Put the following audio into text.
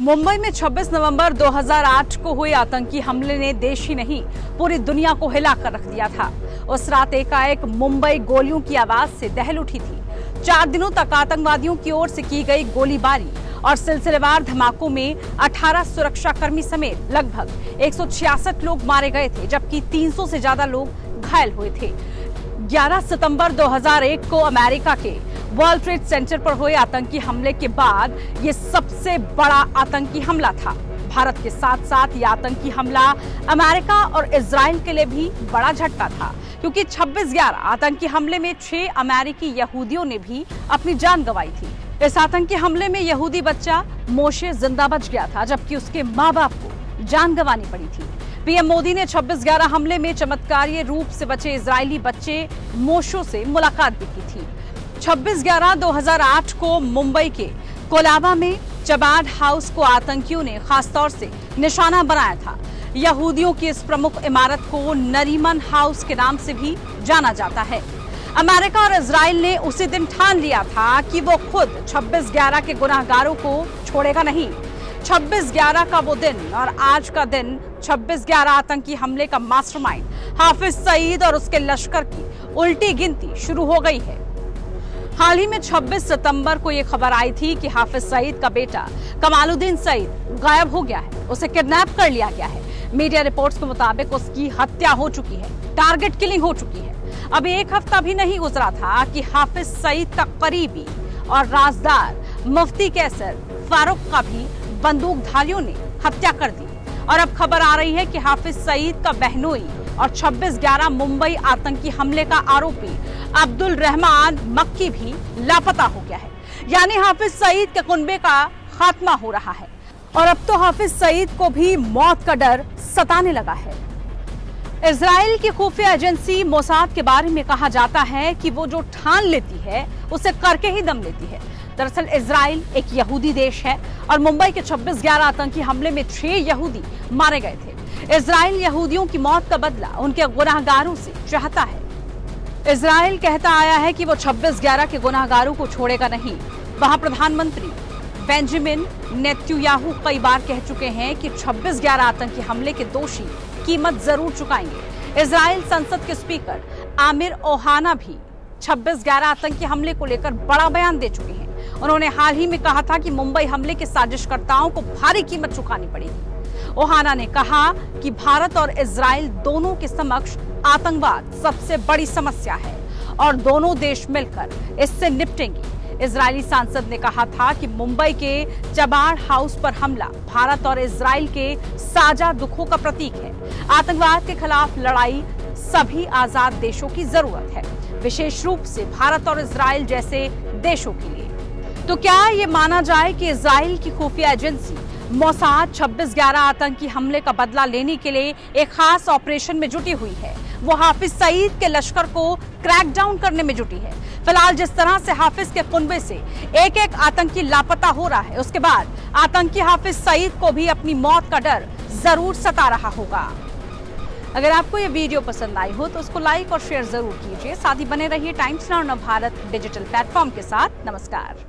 मुंबई में 26 नवंबर 2008 को हुए आतंकी हमले ने देश ही नहीं, पूरी दुनिया को हिलाकर रख दिया था। उस रात एकाएक मुंबई गोलियों की आवाज़ से दहल उठी थी। चार दिनों तक आतंकवादियों की ओर से की गई गोलीबारी और सिलसिलेवार धमाकों में 18 सुरक्षाकर्मी समेत लगभग एक सौ छियासठ लोग मारे गए थे, जबकि 300 से ज़्यादा लोग घायल हुए थे। 11 सितंबर 2001 को अमेरिका के वर्ल्ड ट्रेड सेंटर पर हुए आतंकी हमले के बाद ये सबसे बड़ा आतंकी हमला था। भारत के साथ साथ ये आतंकी हमला अमेरिका और इसराइल के लिए भी बड़ा झटका था, क्योंकि 26 ग्यारह आतंकी हमले में छह अमेरिकी यहूदियों ने भी अपनी जान गंवाई थी। इस आतंकी हमले में यहूदी बच्चा मोशे ज़िंदा बच गया था, जबकि उसके माँ बाप को जान गंवानी पड़ी थी। पीएम मोदी ने 26 ग्यारह हमले में चमत्कारीय रूप से बचे इजरायली बच्चे मोशो से मुलाकात भी की थी। 26 ग्यारह 2008 को मुंबई के कोलाबा में चबाड हाउस को आतंकियों ने खासतौर से निशाना बनाया था। यहूदियों की इस प्रमुख इमारत को नरीमन हाउस के नाम से भी जाना जाता है। अमेरिका और इसराइल ने उसी दिन ठान लिया था कि वो खुद 26 ग्यारह के गुनाहगारों को छोड़ेगा नहीं। 26 ग्यारह का वो दिन और आज का दिन 26 ग्यारह आतंकी हमले का मास्टरमाइंड। हाफिज सईद और उसके लश्कर की उल्टी गिनती शुरू हो गई है। हाल ही में 26 सितंबर को यह खबर आई थी कि हाफिज सईद का बेटा कमालुद्दीन सईद गायब हो गया है। उसे किडनैप कर लिया गया है। मीडिया रिपोर्ट्स के मुताबिक उसकी हत्या हो चुकी है। टारगेट किलिंग हो चुकी है। अभी एक हफ़्ता भी नहीं गुजरा था कि हाफिज सईद का करीबी और राजदार मुफ्ती कैसर फारूक का भी बंदूकधारियों ने हत्या कर दी। और अब खबर आ रही है कि हाफिज सईद का बहनोई और 26 ग्यारह मुंबई आतंकी हमले का आरोपी अब्दुल रहमान मक्की भी लापता हो गया है। यानी हाफिज सईद के कुनबे का खात्मा हो रहा है। और अब तो हाफिज सईद को भी मौत का डर सताने लगा है। इसराइल की खुफिया एजेंसी मोसाद के बारे में कहा जाता है कि वो जो ठान लेती है, उसे करके ही दम लेती है। दरअसल इसराइल एक यहूदी देश है और मुंबई के 26 ग्यारह आतंकी हमले में छह यहूदी मारे गए थे। इसराइल यहूदियों की मौत का बदला उनके गुनाहगारों से चाहता है। इसराइल कहता आया है कि वो 26 ग्यारह के गुनाहगारों को छोड़ेगा नहीं। वहाँ प्रधानमंत्री बेंजामिन नेत्युयाहू कई बार कह चुके हैं कि 26 ग्यारह आतंकी हमले के दोषी कीमत ज़रूर चुकाएँगे। इसराइल संसद के स्पीकर आमिर ओहाना भी 26 ग्यारह आतंकी हमले को लेकर बड़ा बयान दे चुके हैं। उन्होंने हाल ही में कहा था कि मुंबई हमले के साजिशकर्ताओं को भारी कीमत चुकानी पड़ेगी। ओहाना ने कहा कि भारत और इसराइल दोनों के समक्ष आतंकवाद सबसे बड़ी समस्या है और दोनों देश मिलकर इससे निपटेंगे। इजरायली सांसद ने कहा था कि मुंबई के चबाड़ हाउस पर हमला भारत और इसराइल के साझा दुखों का प्रतीक है। आतंकवाद के खिलाफ लड़ाई सभी आज़ाद देशों की ज़रूरत है, विशेष रूप से भारत और इसराइल जैसे देशों के लिए। तो क्या ये माना जाए कि इसराइल की खुफिया एजेंसी मोसाद 26 ग्यारह आतंकी हमले का बदला लेने के लिए एक खास ऑपरेशन में जुटी हुई है। वो हाफिज सईद के लश्कर को क्रैक डाउन करने में जुटी है। फ़िलहाल जिस तरह से हाफिज के कुनबे से एक एक आतंकी लापता हो रहा है, उसके बाद आतंकी हाफिज सईद को भी अपनी मौत का डर ज़रूर सता रहा होगा। अगर आपको ये वीडियो पसंद आई हो तो उसको लाइक और शेयर ज़रूर कीजिए। साथ ही बने रहिए Times Now Bharat digital platform के साथ। नमस्कार।